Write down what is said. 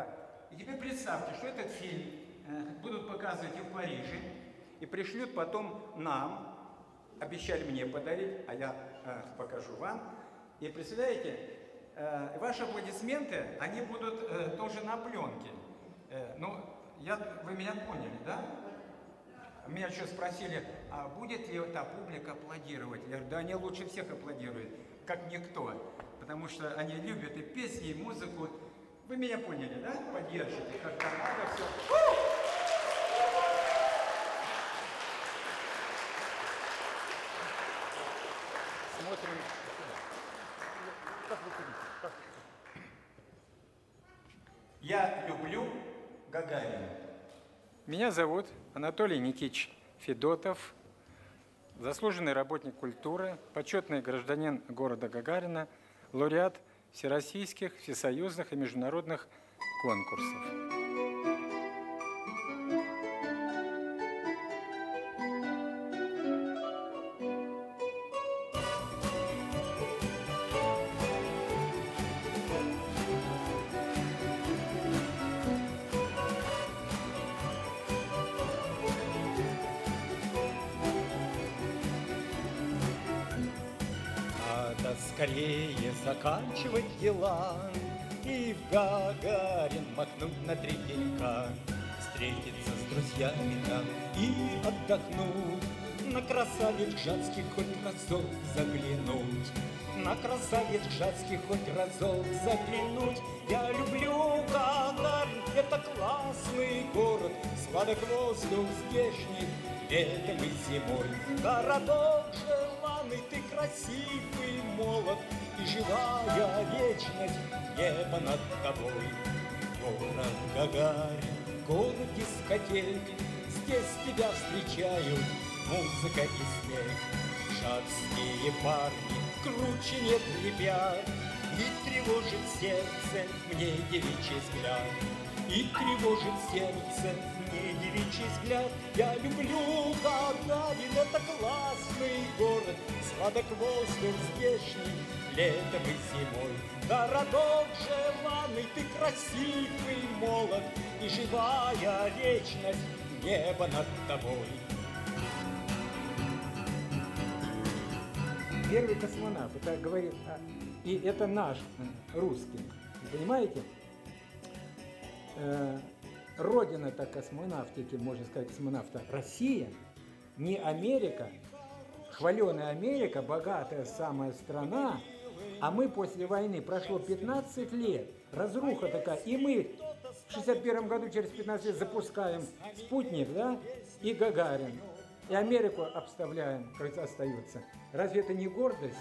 Так, и теперь представьте, что этот фильм э, будут показывать и в Париже, и пришлют потом нам, обещали мне подарить, а я э, покажу вам. И представляете, э, ваши аплодисменты, они будут тоже на пленке. Ну, я, вы меня поняли, да? Меня еще спросили, а будет ли эта публика аплодировать? Я говорю, да они лучше всех аплодируют, как никто. Потому что они любят и песни, и музыку. Вы меня поняли, да? Поддержите, как надо все. Смотрим. Я люблю Гагарина. Меня зовут Анатолий Никитич Федотов, заслуженный работник культуры, почетный гражданин города Гагарина, лауреат всероссийских, всесоюзных и международных конкурсов. Скорее заканчивать дела И в Гагарин махнуть на три денька. Встретиться с друзьями там и отдохнуть. На красавец Жацкий хоть разок заглянуть. На красавец Жацкий хоть разок заглянуть. Я люблю Гагарин, это классный город. Сладок воздух здешний летом и зимой. Городок желанный, ты красивый, молод И живая вечность, небо над тобой. Город Гагарин, город дискотек Здесь тебя встречают музыка и смех. Шацкие парни круче нет ребят И тревожит сердце мне девичий взгляд И тревожит сердце мне девичий взгляд. Я люблю Гагарин, это классный город. Сладок воздух здешний, летом и зимой. Городок желанный, ты красивый, молод. И живая вечность, небо над тобой. Первый космонавт, это говорит, а, и это наш э, русский, понимаете? Э, Родина-то космонавтики, можно сказать, космонавта Россия, не Америка, хваленая Америка, богатая самая страна, а мы после войны, прошло 15 лет, разруха такая, и мы в 61 году, через 15 лет запускаем спутник, да, и Гагарин, и Америку обставляем, как остается. Разве это не гордость?